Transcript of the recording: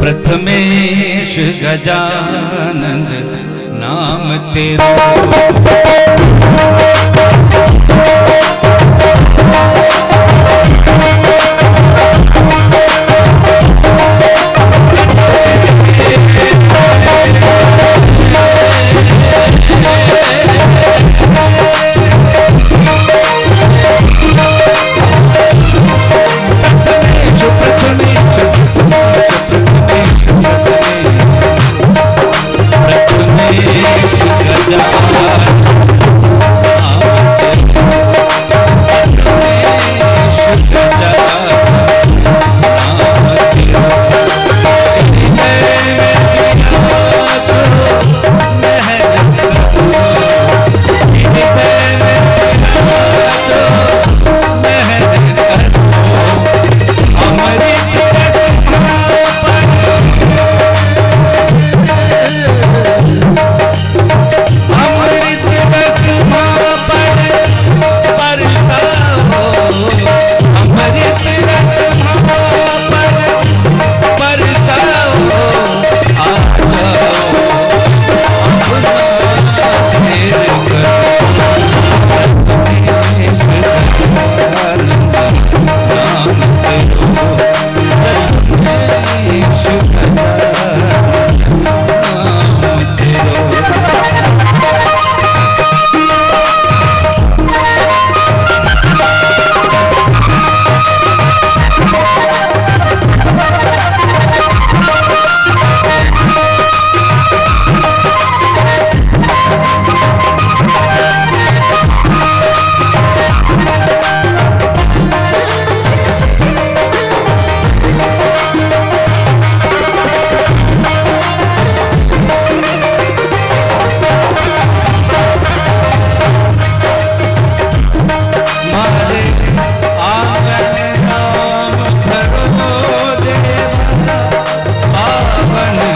प्रथमेश गजानंद नाम तेरा। Amen.